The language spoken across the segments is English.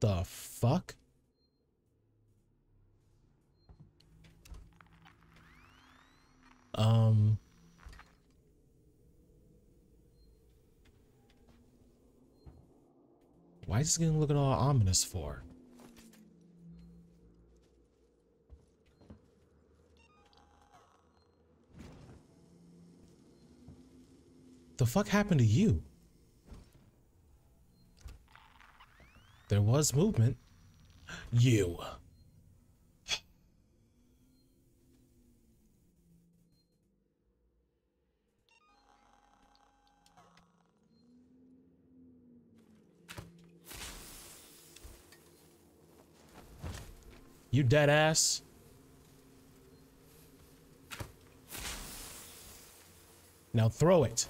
the fuck? Um. Why is this gonna look all ominous for? The fuck happened to you? There was movement. You. You dead ass. Now throw it.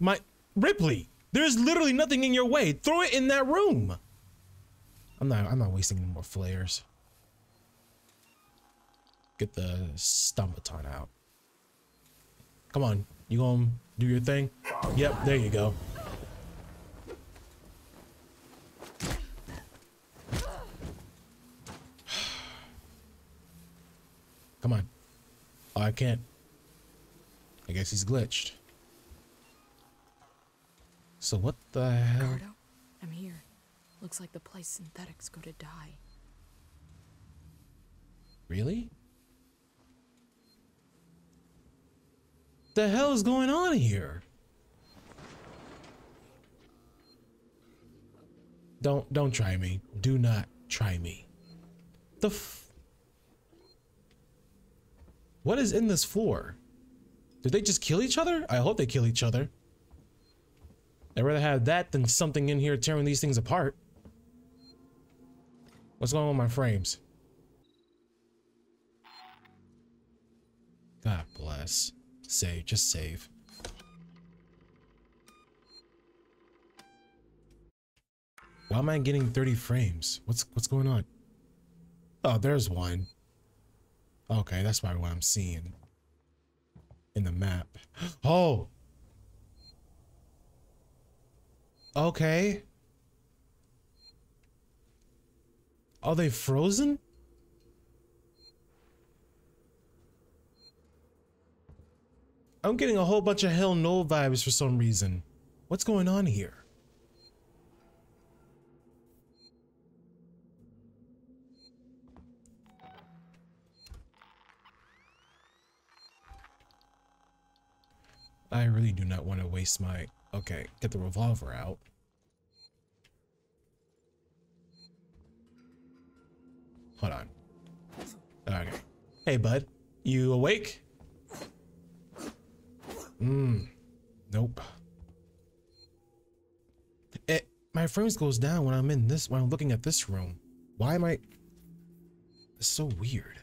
My Ripley, there's literally nothing in your way. Throw it in that room. I'm not I'm not wasting any more flares. Get the stun baton out. Come on, you gonna do your thing? Yep, there you go. Come on. Oh, I can't. I guess he's glitched. So what the hell? Ricardo, I'm here. Looks like the place synthetics go to die. Really? The hell is going on here? Don't don't try me. Do not try me. The f What is in this floor? Did they just kill each other? I hope they kill each other. I'd rather have that than something in here tearing these things apart. What's going on with my frames? God bless. Save, just save. Why am I getting 30 frames? What's what's going on? Oh, there's one. Okay, that's probably what I'm seeing in the map. Oh! Okay. Are they frozen? I'm getting a whole bunch of Hell No vibes for some reason. What's going on here? I really do not want to waste my... Okay, get the revolver out. Hold on. Okay. Hey, bud. You awake? Hmm. Nope. It, my frames goes down when I'm in this, when I'm looking at this room. Why am I... It's so weird.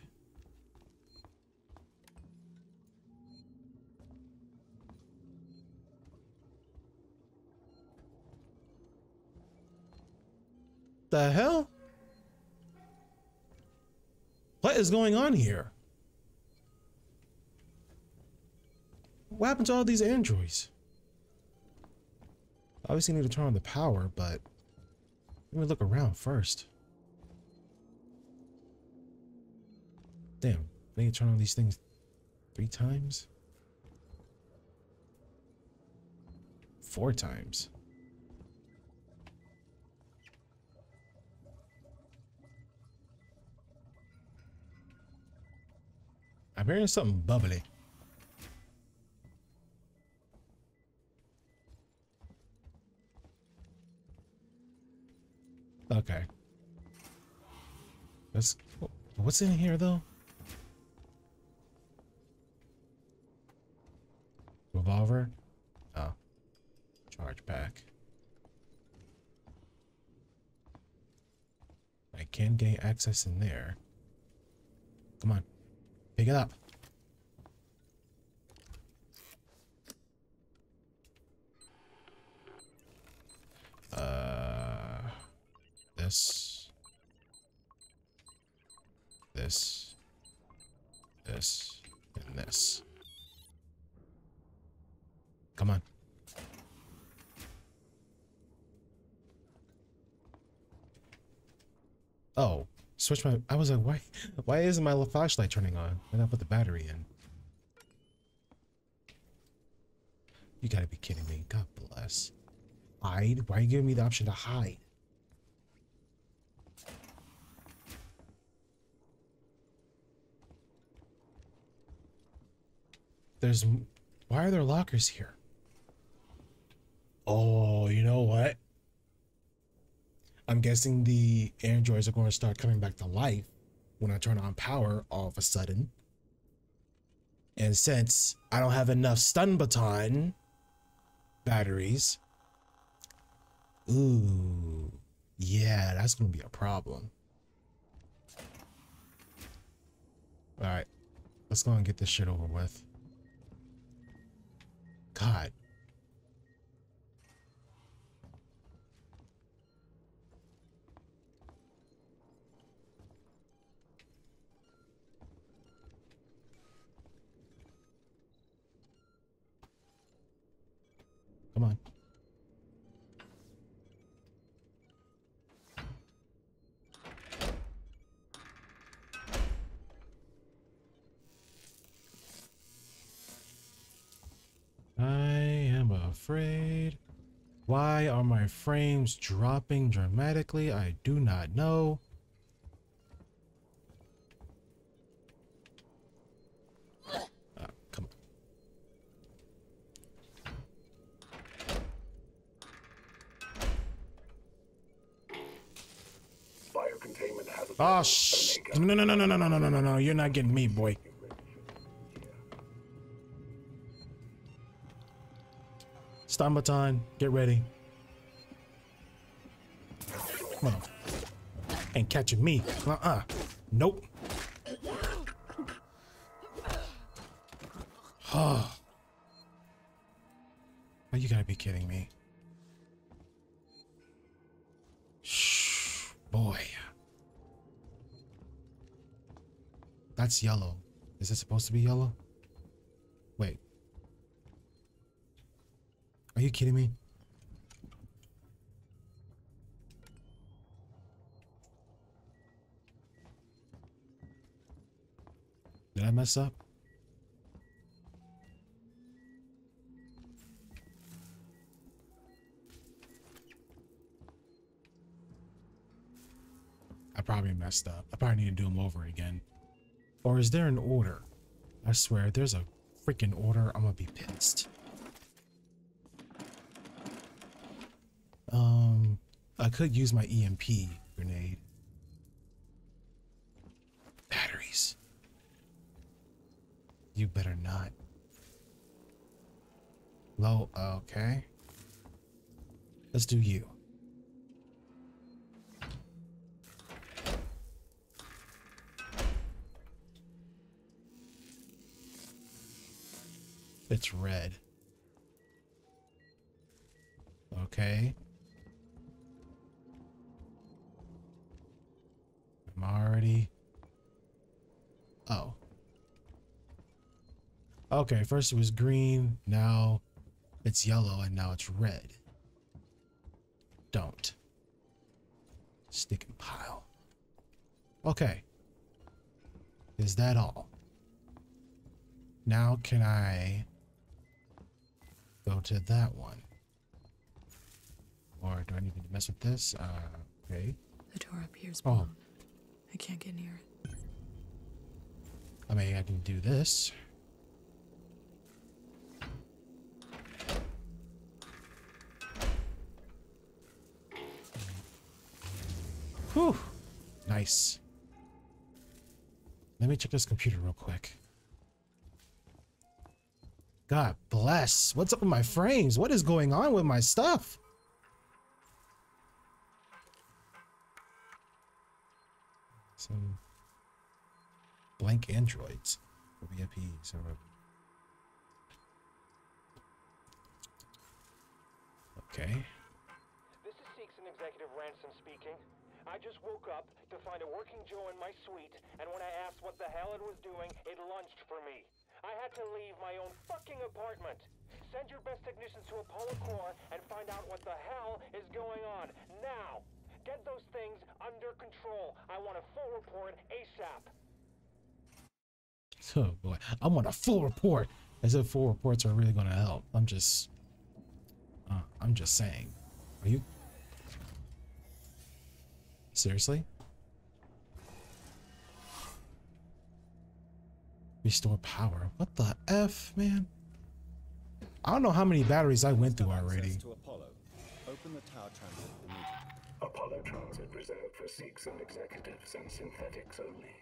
The hell? What is going on here? What happened to all these androids? Obviously need to turn on the power, but let me look around first. Damn, I need to turn on these things three times? Four times. I'm hearing something bubbly. Okay. Let's, what's in here though? Revolver? Oh. Charge pack. I can gain access in there. Come on. Pick it up. Uh, this, this, this, and this. Come on. Oh, switch my. I was like, why? Why isn't my flashlight turning on? And I put the battery in. You gotta be kidding me. God bless. Hide? Why are you giving me the option to hide? There's. Why are there lockers here? Oh, you know what? I'm guessing the androids are going to start coming back to life when I turn on power all of a sudden. And since I don't have enough stun baton batteries, ooh, yeah, that's going to be a problem. All right, let's go and get this shit over with. God, Come on. I am afraid. Why are my frames dropping dramatically? I do not know. Oh, sh no, no, no, no, no, no, no, no, no, no. You're not getting me, boy. Stun baton. Get ready. Come on. Ain't catching me. Uh-uh. Nope. Oh. oh, you gotta be kidding me. Shh, boy. That's yellow. Is it supposed to be yellow? Wait. Are you kidding me? Did I mess up? I probably messed up. I probably need to do them over again. Or is there an order? I swear, there's a freaking order. I'm gonna be pissed. Um, I could use my EMP grenade. Batteries. You better not. Low, okay. Let's do you. It's red. Okay. I'm already... Oh. Okay, first it was green, now it's yellow, and now it's red. Don't. Stick and pile. Okay. Is that all? Now can I go to that one. Or do I need to mess with this? Uh, okay. The door appears blown. Oh. I can't get near it. I mean, I can do this. Whew. Nice. Let me check this computer real quick. God bless. What's up with my frames? What is going on with my stuff? Some blank androids. VIPs or Okay. This is Seegson Executive Ransome speaking. I just woke up to find a working Joe in my suite, and when I asked what the hell it was doing, it lunched for me. I had to leave my own fucking apartment. Send your best technicians to Apollo Core and find out what the hell is going on. Now! Get those things under control. I want a full report ASAP. Oh boy, I want a full report. As if full reports are really going to help. I'm just, uh, I'm just saying. Are you seriously? Restore power. What the f, man? I don't know how many batteries I went through already. To Apollo. Open the tower transit. Apollo transit reserved for Seegson executives and synthetics only.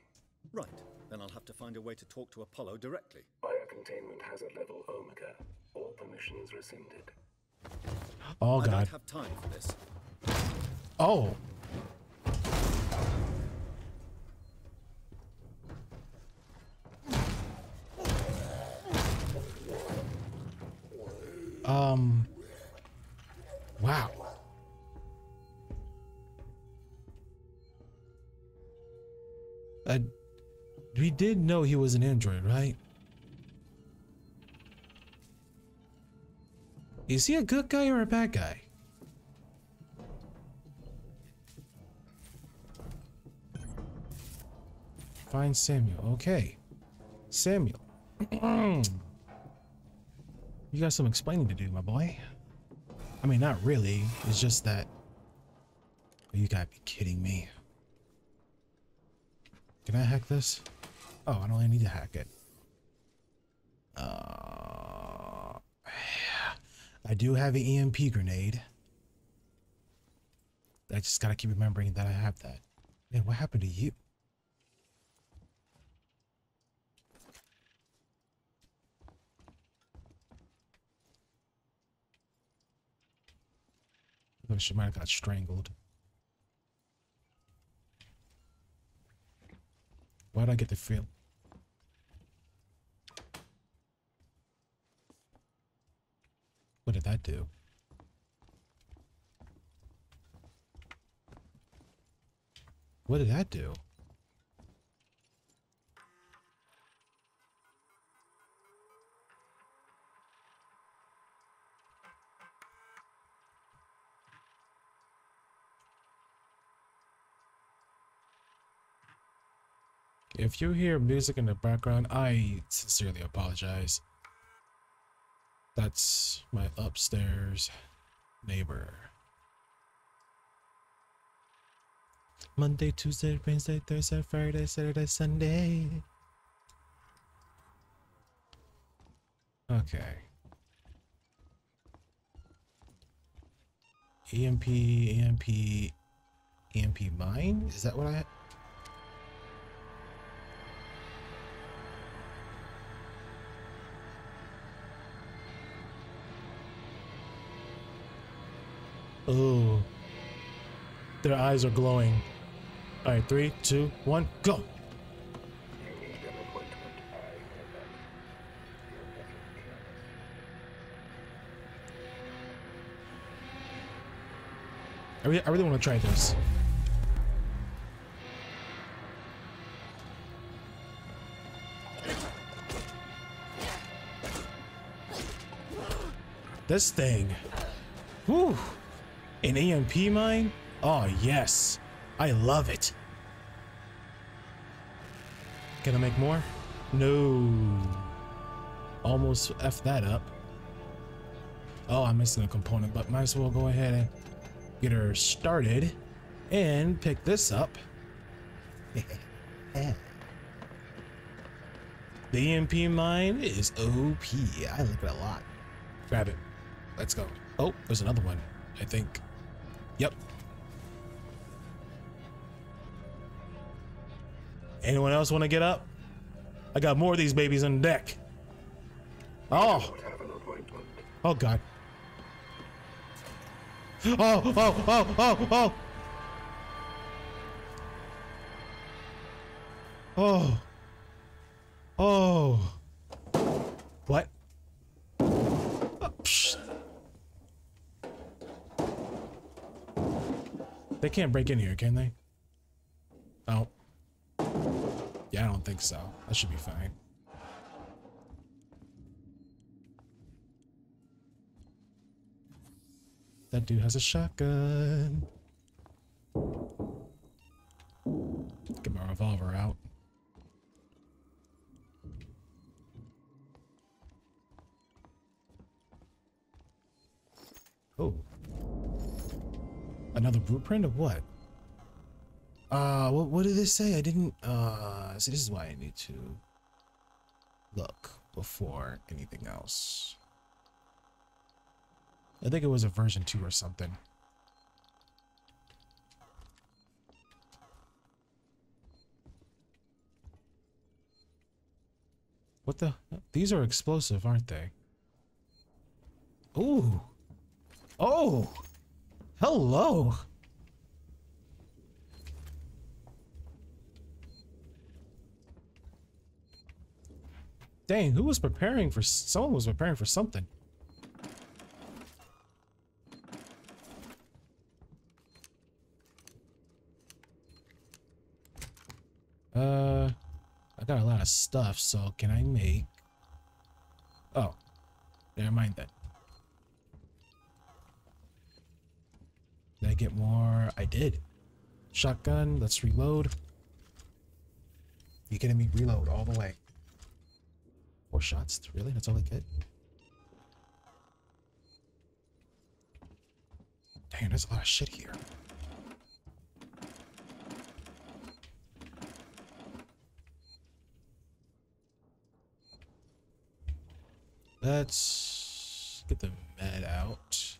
Right. Then I'll have to find a way to talk to Apollo directly. Biocontainment hazard level Omega. All permissions rescinded. Oh God. I god. don't have time for this. Oh. We did know he was an android, right? Is he a good guy or a bad guy? Find Samuel. Okay. Samuel. you got some explaining to do, my boy. I mean, not really. It's just that. You gotta be kidding me. Can I hack this? Oh, I don't really need to hack it. Uh, I do have an EMP grenade. I just gotta keep remembering that I have that. Man, what happened to you? Looks she might have got strangled. Why'd I get the feel? What did that do? What did that do? If you hear music in the background, I sincerely apologize. That's my upstairs neighbor. Monday, Tuesday, Wednesday, Thursday, Friday, Saturday, Sunday. Okay. EMP, EMP, EMP mine? Is that what I... Oh. Their eyes are glowing. Alright, three, two, one, go! I really, I really want to try this. This thing. Whew. An EMP mine? Oh, yes. I love it. Can I make more? No. Almost F that up. Oh, I'm missing a component, but might as well go ahead and get her started and pick this up. the EMP mine is OP. I like it a lot. Grab it. Let's go. Oh, there's another one. I think. Yep. Anyone else want to get up? I got more of these babies on deck. Oh, oh God. Oh, oh, oh, oh, oh. Oh. Oh. They can't break in here, can they? No. Yeah, I don't think so. That should be fine. That dude has a shotgun. Get my revolver out. Oh. Another blueprint of what? Uh, what, what did it say? I didn't, uh, see, this is why I need to look before anything else. I think it was a version 2 or something. What the? These are explosive, aren't they? Ooh. Oh. Hello. Dang, who was preparing for... Someone was preparing for something. Uh, I got a lot of stuff, so can I make... Oh, never mind then. Get more? I did. Shotgun, let's reload. You kidding me? Reload all the way. Four shots? Really? That's all I get? Dang, there's a lot of shit here. Let's get the med out.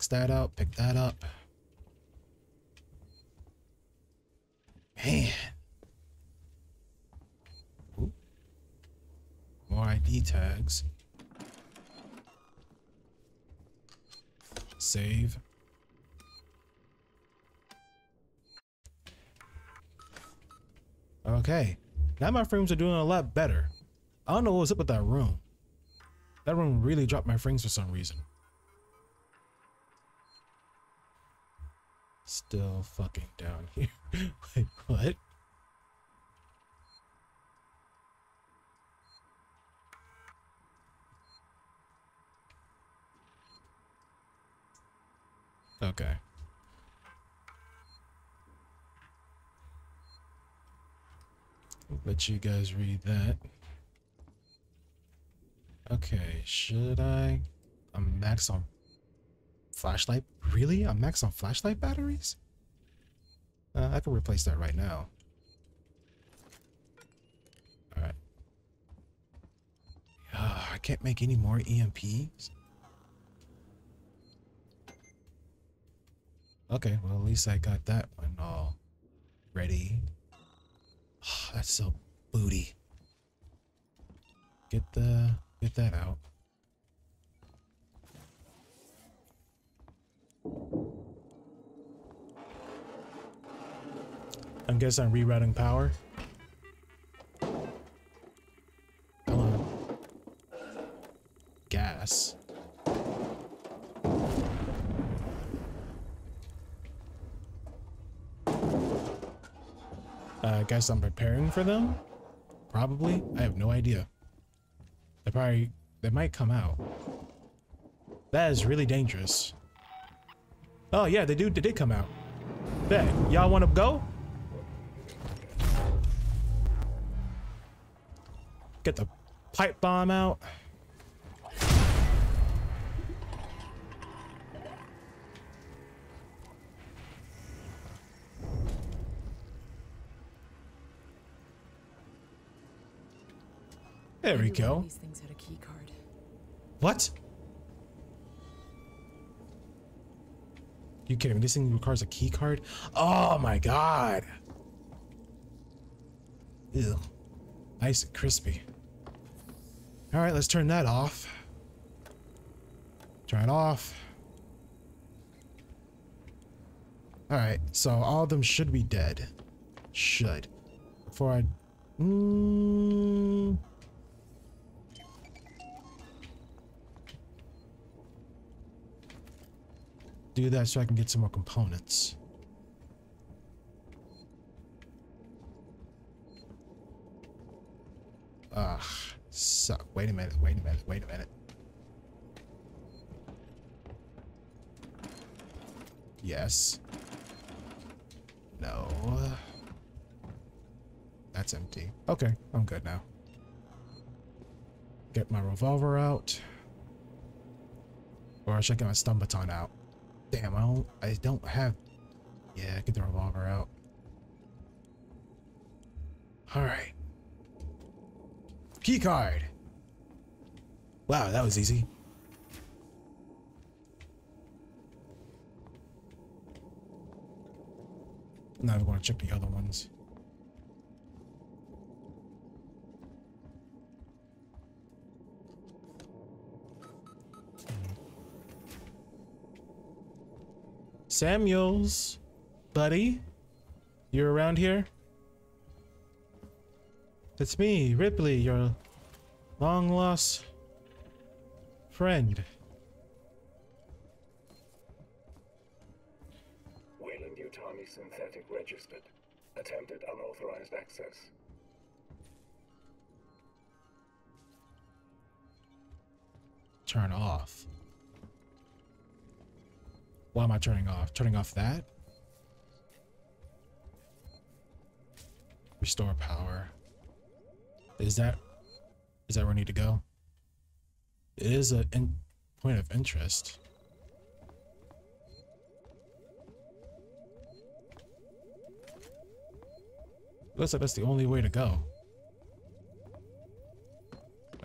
Max that out, pick that up. Man. Ooh. More ID tags. Save. Okay. Now my frames are doing a lot better. I don't know what was up with that room. That room really dropped my frames for some reason. Still fucking down here. What? Okay. Let you guys read that. Okay, should I? I'm max on flashlight. Really? I'm max on flashlight batteries? Uh, I can replace that right now. Alright. I can't make any more EMPs. Okay, well at least I got that one all ready. Oh, that's so booty. Get the get that out. I guess I'm rerouting power. Come on. Gas. Uh, I guess I'm preparing for them? Probably? I have no idea. They probably... They might come out. That is really dangerous. Oh yeah, they do. They did come out. Bet. Y'all want to go? Get the pipe bomb out. There we go. These things had a key card. What? You kidding me? This thing requires a key card? Oh my god. Ew. Nice and crispy. Alright, let's turn that off. Turn it off. Alright, so all of them should be dead. Should. Before I... Mm, do that so I can get some more components. Ah, suck. Wait a minute, wait a minute, wait a minute. Yes. No. That's empty. Okay, I'm good now. Get my revolver out. Or I should I get my stun baton out? Damn, I don't I don't have Yeah, get the revolver out. Alright. Key card. Wow, that was easy. Now we're gonna check the other ones. Samuels, buddy, you're around here? It's me, Ripley, your long lost friend. Weyland-Yutani synthetic registered. Attempted unauthorized access. Turn off. Why am I turning off? Turning off that? Restore power. Is that is that where I need to go? It is a in, point of interest. Looks like that's the only way to go.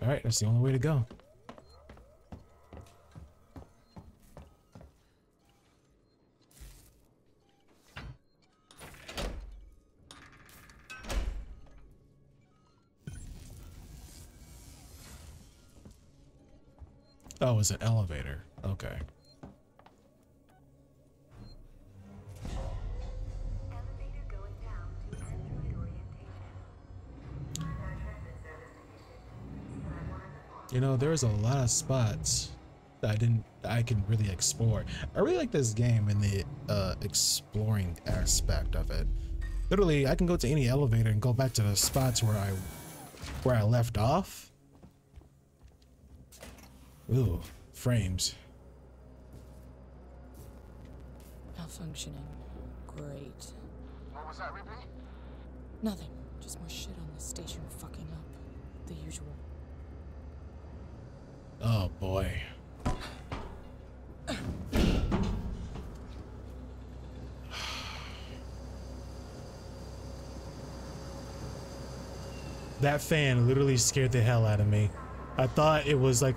Alright, that's the only way to go. Oh, an elevator. Okay. You know, there's a lot of spots that I didn't I can really explore. I really like this game and the uh, exploring aspect of it. Literally, I can go to any elevator and go back to the spots where I where I left off. Ooh, frames. Malfunctioning. Great. What was that, Ripley? Nothing. Just more shit on the station fucking up. The usual. Oh boy. That fan literally scared the hell out of me. I thought it was like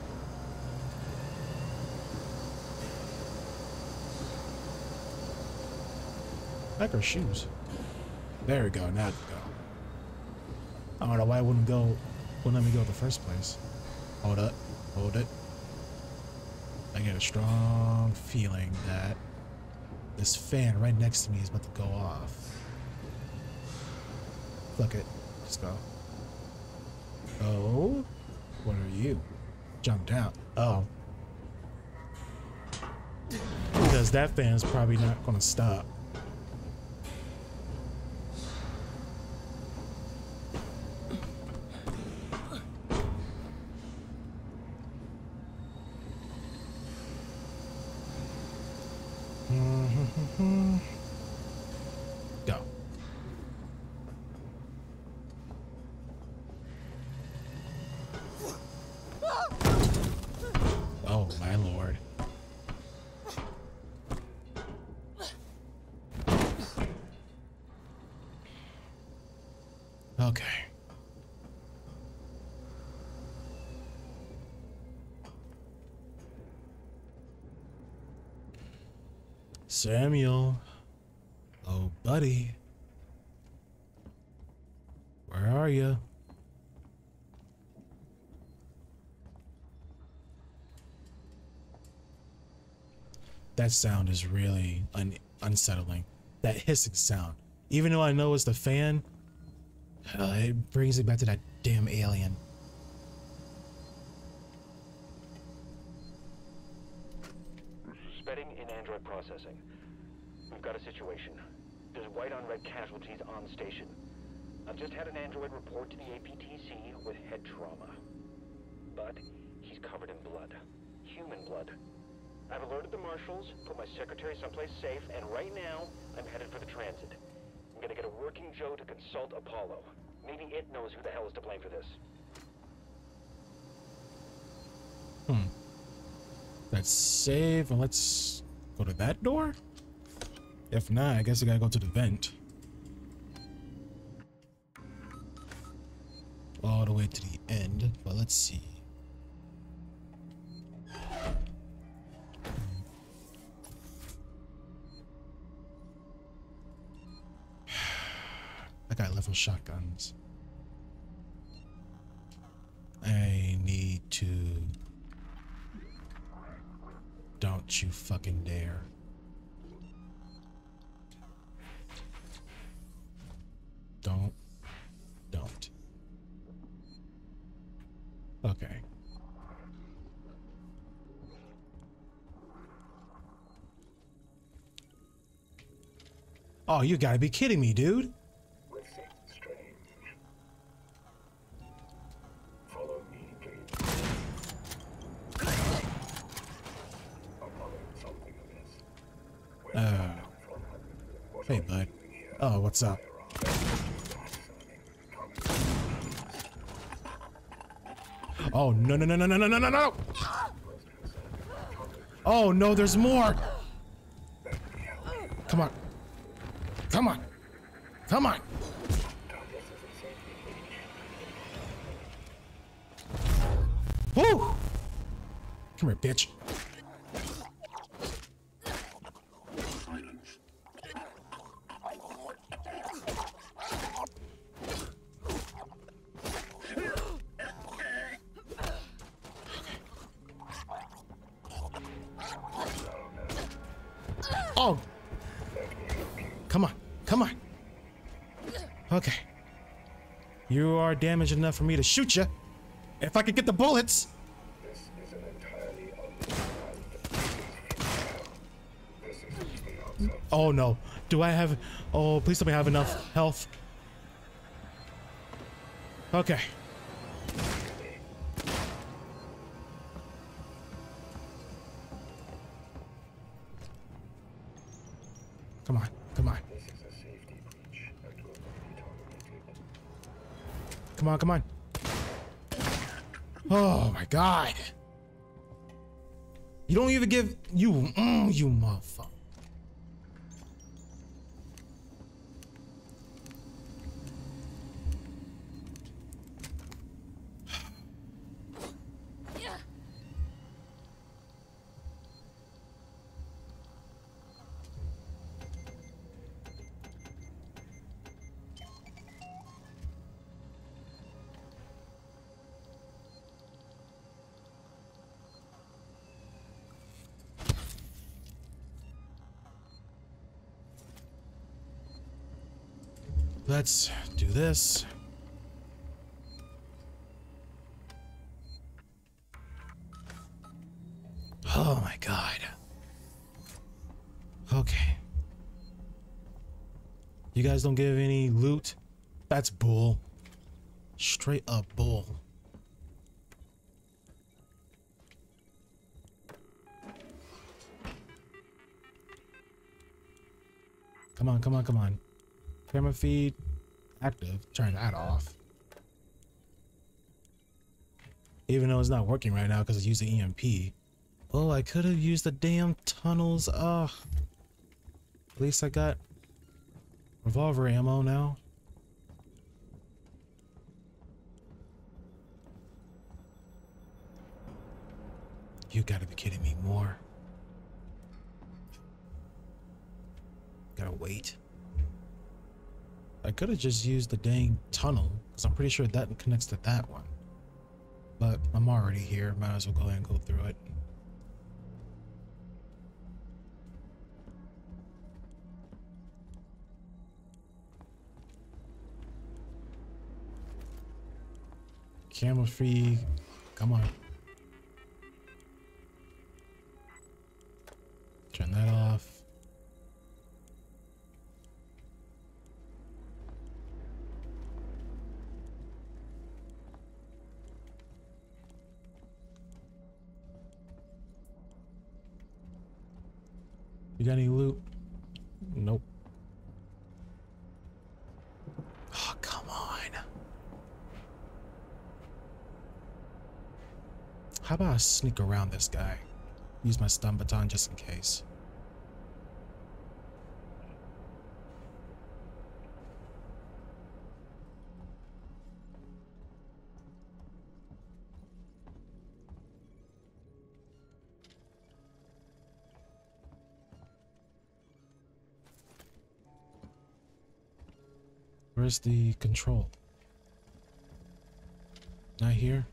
Like her shoes. There we go. Now go. I don't know why I wouldn't go. Wouldn't let me go in the first place. Hold up. Hold it. I get a strong feeling that this fan right next to me is about to go off. Fuck it. Just go. Oh? What are you? Jumped out. Oh. Because that fan's probably not gonna stop. Go. Oh my lord. Okay. Samuel. Oh, buddy. Where are you? That sound is really un unsettling. That hissing sound. Even though I know it's the fan, uh, it brings me back to that damn alien. Spedding in Android processing. We've got a situation. There's white on red casualties on station. I've just had an android report to the APTC with head trauma. But he's covered in blood. Human blood. I've alerted the marshals, put my secretary someplace safe, and right now, I'm headed for the transit. I'm gonna get a working Joe to consult Apollo. Maybe it knows who the hell is to blame for this. Let's save and let's go to that door. If not, I guess I gotta go to the vent. All the way to the end, but let's see. I got level shotguns. Fucking dare. Don't. Don't. Okay. Oh, you gotta be kidding me, dude. What's up? Oh, no, no, no, no, no, no, no, no! Oh, no, there's more! Come on. Come on. Come on. Woo! Come here, bitch. Are damaged enough for me to shoot you. If I could get the bullets. Oh no. Do I have. Oh, please tell me I have enough health. Okay. Come on. Come on. This is a safety breach and will not be tolerated. Come on, come on. Oh my god. You don't even give you mm, you motherfucker. Let's do this. Oh my god. Okay. You guys don't give any loot? That's bull. Straight up bull. Come on, come on, come on. Camera feed active. Turn that off. Even though it's not working right now because it's using EMP. Oh, I could have used the damn tunnels. Ugh. At least I got revolver ammo now. You gotta be kidding me more. Gotta wait. I could have just used the dang tunnel because I'm pretty sure that connects to that one. But I'm already here. Might as well go ahead and go through it. Camera free. Come on. Sneak around this guy? Use my stun baton just in case. Where's the control? Not here?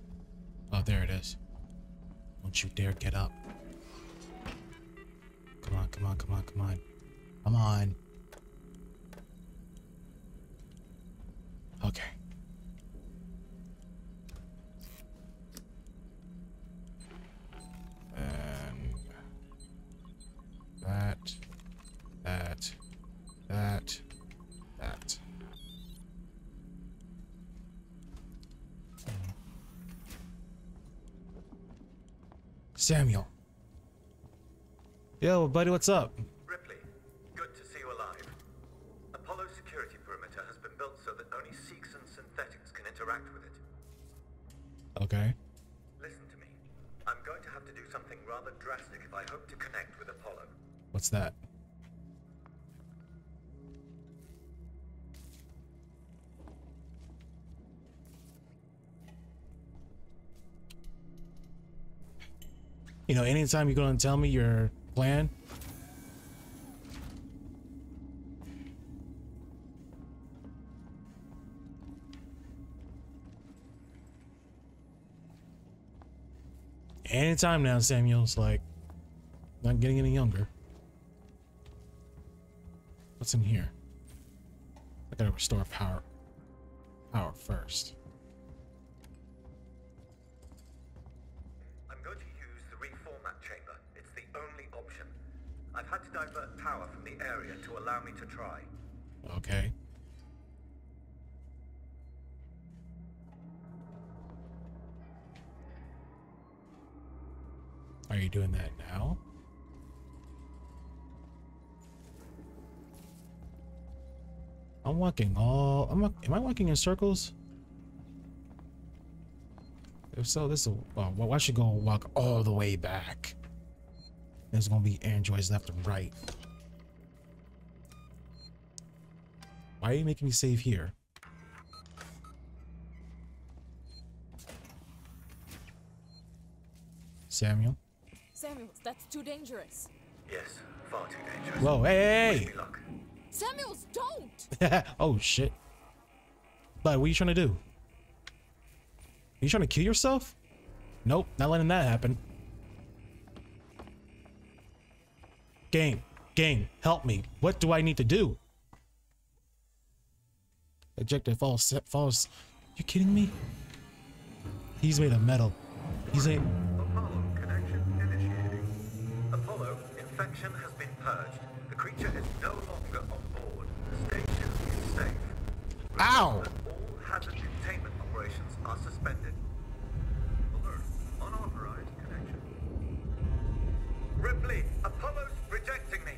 Oh, there it is. Don't you dare get up. Come on, come on, come on, come on. Come on. Samuel. Yo, buddy, what's up? Anytime you're to tell me your plan, anytime now, Samuel's like, not getting any younger. What's in here? I gotta restore power. Power first. Allow me to try. Okay. Are you doing that now? I'm walking all. I'm. Am I walking in circles? If so, this will. Well, I should go walk all the way back. There's gonna be androids left and right. Why are you making me save here? Samuel? Samuels, that's too dangerous. Yes, far too dangerous. Whoa, hey, Wish hey. Samuels, don't! oh, shit. Bud, what are you trying to do? Are you trying to kill yourself? Nope, not letting that happen. Game, game, help me. What do I need to do? Ejected false, false. You kidding me? He's made of metal. He's a. Apollo connection initiating. Apollo, infection has been purged. The creature is no longer on board. The station is safe. Ow! All hazard containment operations are suspended. Alert. Unauthorized connection. Ripley, Apollo's rejecting me.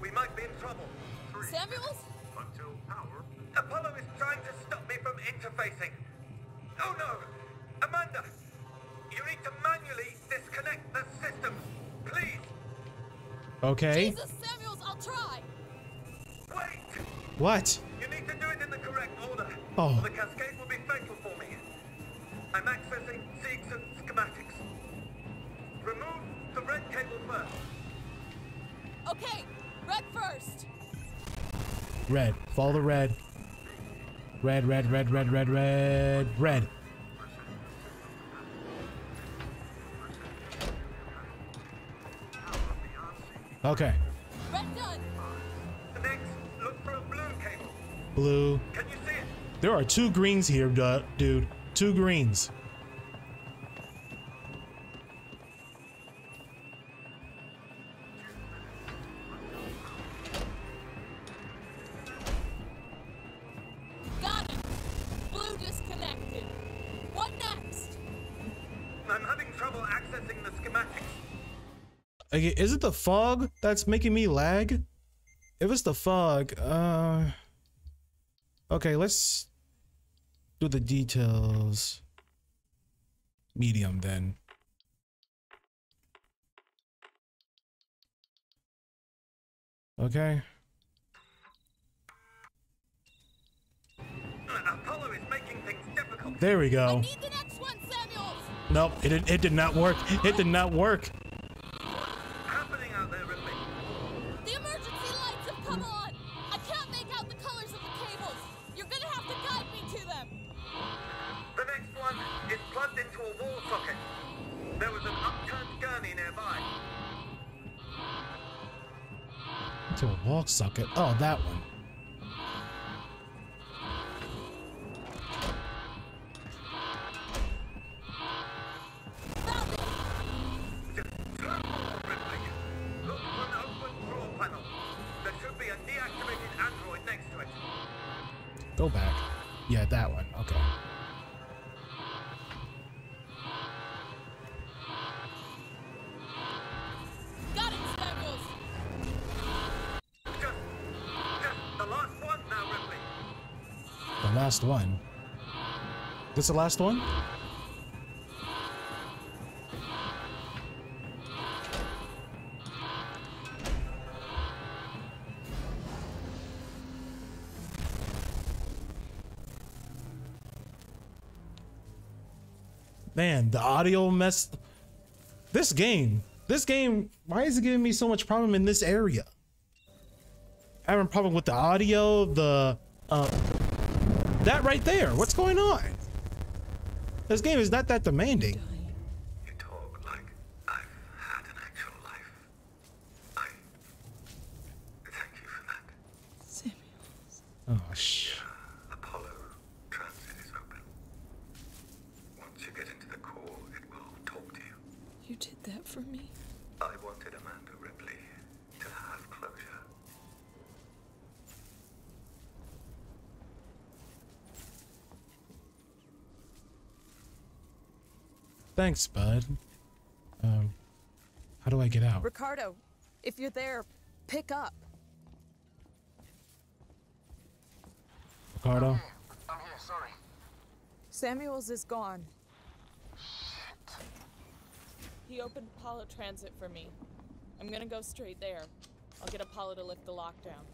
We might be in trouble. Samuels? Until power. Apollo me from interfacing. Oh no! Amanda! You need to manually disconnect the system. Please! Okay. Jesus, Samuels, I'll try! Wait! What? You need to do it in the correct order. Oh. Or the cascade will be fatal for me. I'm accessing Seegson schematics. Remove the red cable first. Okay, red first! Red. Follow the red. Red, red, red, red, red, red, red. Okay. Red done! Next, look for a blue cable. Blue. Can you see it? There are two greens here, dude. Two greens. It the fog that's making me lag? If it's the fog, uh Okay, let's do the details. Medium then. Okay. Apollo is making things difficult. There we go. Need the next one, Samuels! Nope, it it did not work. It did not work. A wall socket. Oh, that one. This the last one? Man, the audio mess. This game. This game. Why is it giving me so much problem in this area? Having a problem with the audio, the uh, that right there. What's going on? This game is not that demanding. You talk like I've had an actual life. I thank you for that. Samuels. Oh sh. Apollo transit is open. Once you get into the core, it will talk to you. You did that for me? I wanted Amanda Ripley to have closure. Thanks, bud. Um, how do I get out? Ricardo, if you're there, pick up. Ricardo? I'm here, sorry. Samuels is gone. Shit. He opened Apollo Transit for me. I'm gonna go straight there. I'll get Apollo to lift the lockdown.